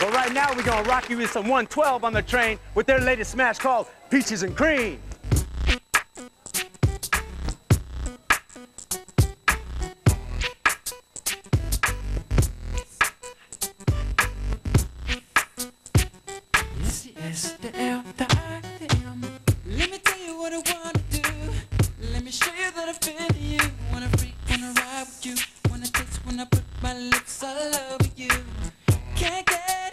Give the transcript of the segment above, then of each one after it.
But right now, we're gonna rock you with some 112 on the train with their latest smash called Peaches and Cream. You I when I put my lips all over you. Can't get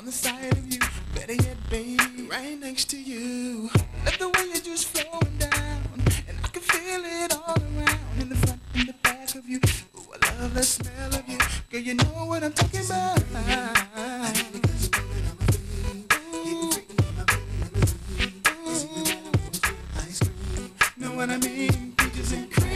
on the side of you. Better yet, baby, right next to you. Love the way you're just flowing down, and I can feel it all around in the front and the back of you. Ooh, I love the smell of you, girl. You know what I'm talking about. Ooh, know what I mean? Peaches and cream.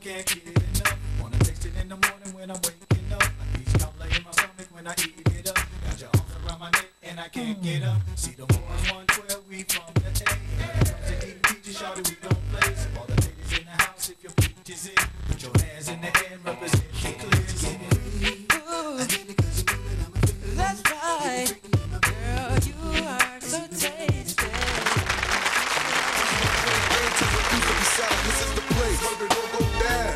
Can't get enough. Wanna taste it in the morning when I'm waking up. Like peach cobbler in my stomach when I eat it up. Got your arms around my neck and I can't get up. See the boys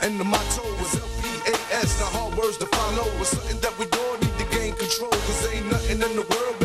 And the motto is L-P-A-S. The hard words follow. It's something that we all need to gain control. Cause ain't nothing in the world